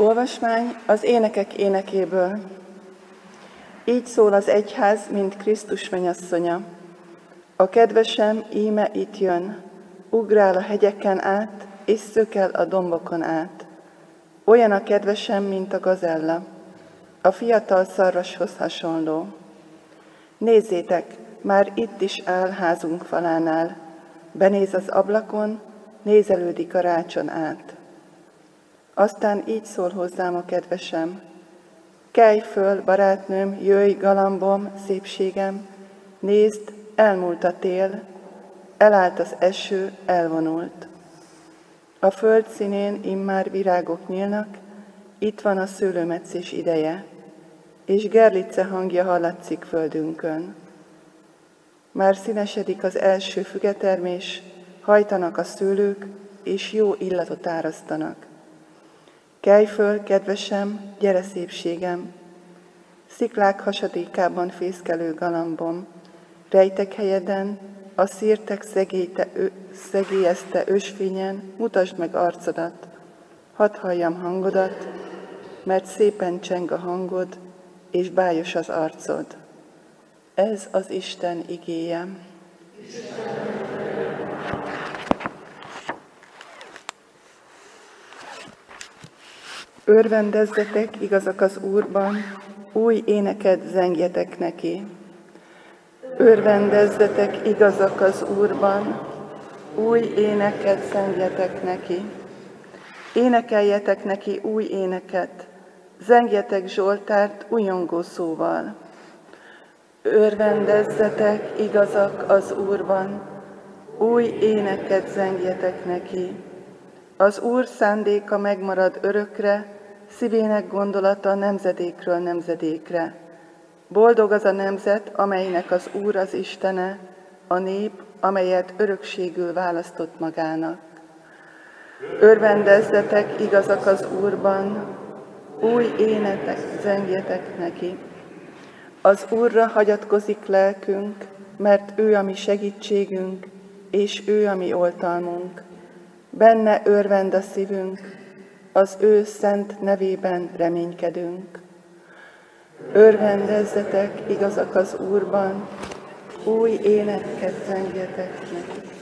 Olvasmány az énekek énekéből. Így szól az egyház, mint Krisztus menyasszonya. A kedvesem íme itt jön, ugrál a hegyeken át, és szökel a dombokon át. Olyan a kedvesem, mint a gazella, a fiatal szarvashoz hasonló. Nézzétek, már itt is áll házunk falánál, benéz az ablakon, nézelődik a rácson át. Aztán így szól hozzám a kedvesem, kelj föl, barátnőm, jöjj, galambom, szépségem, nézd, elmúlt a tél, elállt az eső, elvonult. A föld színén immár virágok nyílnak, itt van a szőlőmetszés ideje, és Gerlice hangja hallatszik földünkön. Már színesedik az első fügetermés, hajtanak a szőlők, és jó illatot árasztanak. Kelj föl, kedvesem, gyere szépségem! Sziklák hasadékában fészkelő galambom, rejtek helyeden, a szírtek szegélyte, szegélyezte ösvényen, mutasd meg arcodat, hadd halljam hangodat, mert szépen cseng a hangod, és bájos az arcod. Ez az Isten igéje. Örvendezzetek, igazak az Úrban, új éneket zengjetek neki. Örvendezzetek, igazak az Úrban, új éneket zengjetek neki. Énekeljetek neki új éneket, zengjetek Zsoltárt újongó szóval. Örvendezzetek, igazak az Úrban, új éneket zengjetek neki. Az Úr szándéka megmarad örökre, szívének gondolata nemzedékről nemzedékre. Boldog az a nemzet, amelynek az Úr az Istene, a nép, amelyet örökségül választott magának. Örvendezzetek, igazak az Úrban, új énetek zengjetek neki. Az Úrra hagyatkozik lelkünk, mert ő a mi segítségünk, és ő a mi oltalmunk. Benne örvend a szívünk, az ő szent nevében reménykedünk. Örvendezzetek, igazak az Úrban, új éneket zengjetek neki.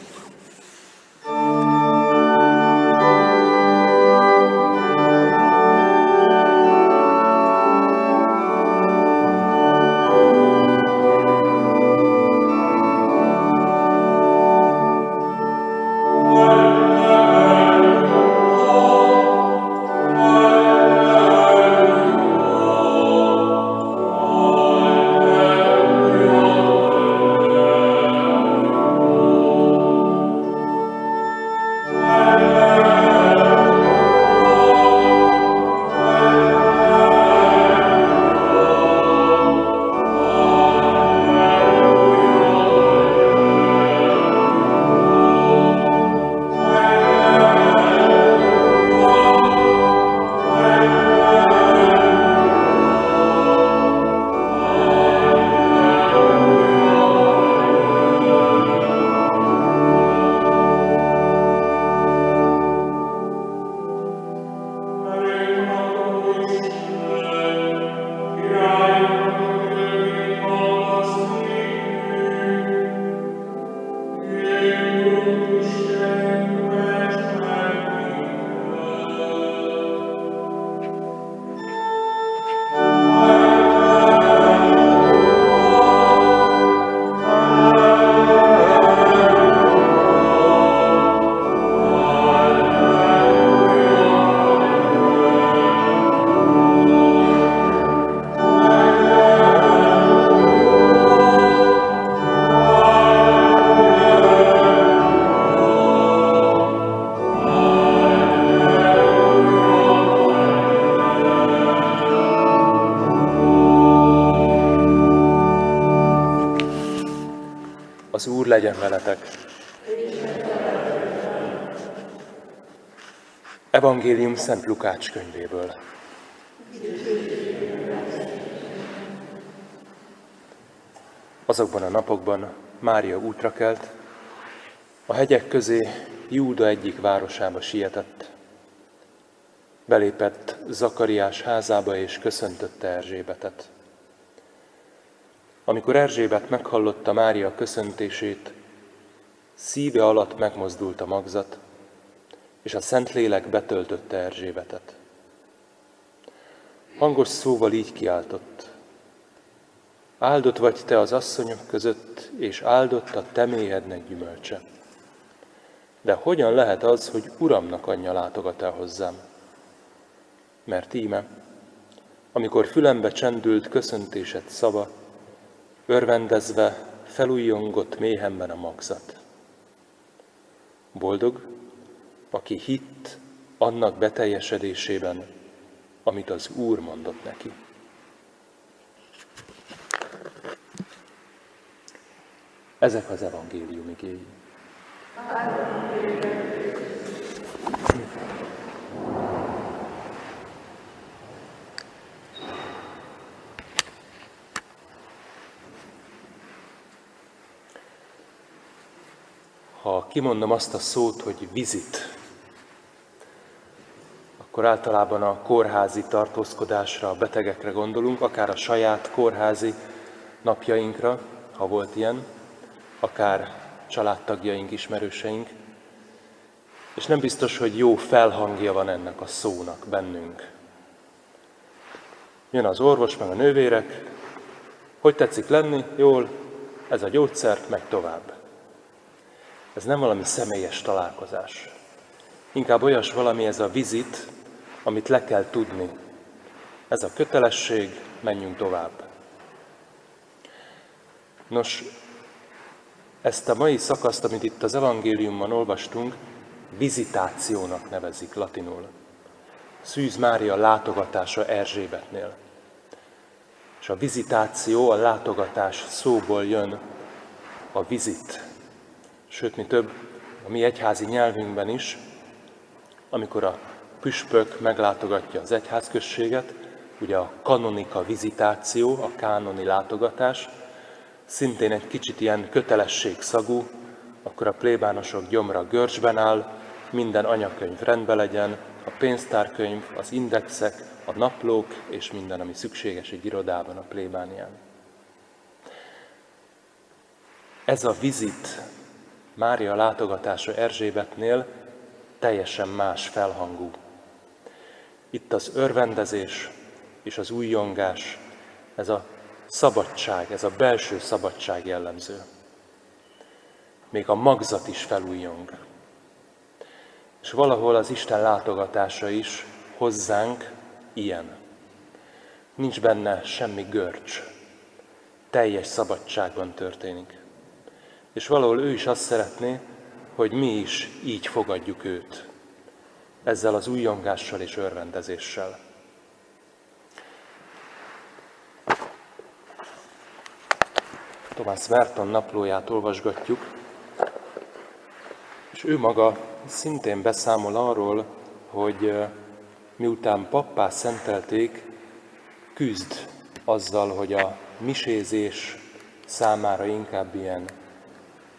Legyen veletek. Evangélium Szent Lukács könyvéből. Azokban a napokban Mária útra kelt, a hegyek közé Júda egyik városába sietett. Belépett Zakariás házába és köszöntötte Erzsébetet. Amikor Erzsébet meghallotta Mária köszöntését, szíve alatt megmozdult a magzat, és a Szentlélek betöltötte Erzsébetet. Hangos szóval így kiáltott. Áldott vagy te az asszonyok között, és áldott a te méhednek gyümölcse. De hogyan lehet az, hogy Uramnak anyja látogat el hozzám? Mert íme, amikor fülembe csendült köszöntésed szava, örvendezve felújjongott méhemben a magzat. Boldog, aki hitt annak beteljesedésében, amit az Úr mondott neki. Ezek az evangélium igéi. Ha kimondom azt a szót, hogy vizit, akkor általában a kórházi tartózkodásra, a betegekre gondolunk, akár a saját kórházi napjainkra, ha volt ilyen, akár családtagjaink, ismerőseink, és nem biztos, hogy jó felhangja van ennek a szónak bennünk. Jön az orvos, meg a nővérek, hogy tetszik lenni, jól, ez a gyógyszer, meg tovább. Ez nem valami személyes találkozás. Inkább olyas valami ez a vizit, amit le kell tudni. Ez a kötelesség, menjünk tovább. Nos, ezt a mai szakaszt, amit itt az evangéliumban olvastunk, vizitációnak nevezik latinul. Szűz Mária látogatása Erzsébetnél. És a vizitáció, a látogatás szóból jön a vizit. Sőt, mi több, a mi egyházi nyelvünkben is, amikor a püspök meglátogatja az egyházközséget, ugye a kanonika vizitáció, a kánoni látogatás, szintén egy kicsit ilyen kötelességszagú, akkor a plébánosok gyomra görcsben áll, minden anyakönyv rendben legyen, a pénztárkönyv, az indexek, a naplók és minden, ami szükséges egy irodában, a plébánián. Ez a vizit Mária látogatása Erzsébetnél teljesen más felhangú. Itt az örvendezés és az újjongás, ez a szabadság, ez a belső szabadság jellemző. Még a magzat is felújjong. És valahol az Isten látogatása is hozzánk ilyen. Nincs benne semmi görcs. Teljes szabadságban történik. És valahol ő is azt szeretné, hogy mi is így fogadjuk őt. Ezzel az újjongással és örvendezéssel. Thomas Merton naplóját olvasgatjuk, és ő maga szintén beszámol arról, hogy miután pappá szentelték, küzd azzal, hogy a misézés számára inkább ilyen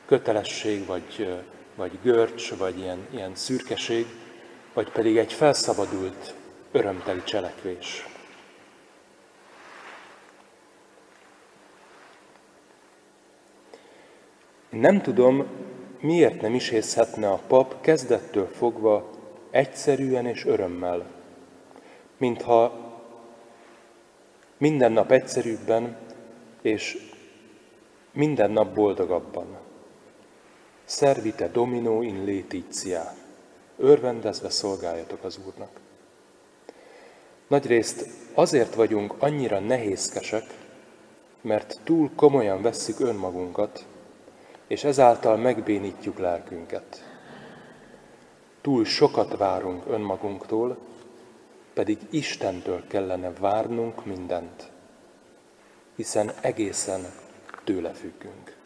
kötelesség, vagy, vagy görcs, vagy ilyen, ilyen szürkeség, vagy pedig egy felszabadult, örömteli cselekvés. Nem tudom, miért nem is észhetne a pap kezdettől fogva egyszerűen és örömmel, mintha minden nap egyszerűbben és minden nap boldogabban. Servite domino in laetitia, örvendezve szolgáljatok az Úrnak. Nagyrészt azért vagyunk annyira nehézkesek, mert túl komolyan vesszük önmagunkat, és ezáltal megbénítjuk lelkünket. Túl sokat várunk önmagunktól, pedig Istentől kellene várnunk mindent, hiszen egészen tőle függünk.